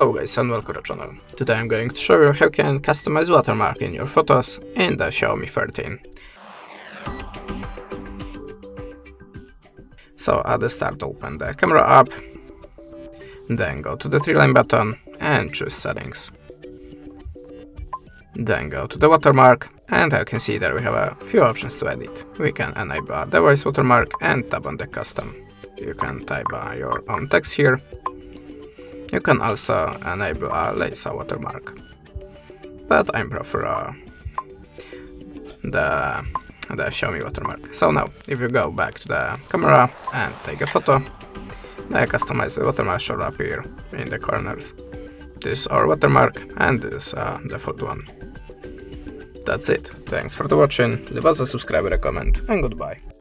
Hello guys and welcome to the channel. Today I'm going to show you how you can customize watermark in your photos in the Xiaomi 13. So at the start open the camera app, then go to the three line button and choose settings. Then go to the watermark and you can see there we have a few options to edit. We can enable a device watermark and tap on the custom. You can type uh, your own text here you can also enable a Leica watermark, but I prefer uh, the, the Xiaomi watermark. So now, if you go back to the camera and take a photo, the customized watermark should appear in the corners. This is our watermark and this is uh, the default one. That's it. Thanks for the watching, leave us a subscribe, a comment, and goodbye.